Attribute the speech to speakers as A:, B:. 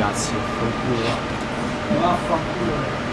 A: cazzo. Vaffanculo. Vaffanculo.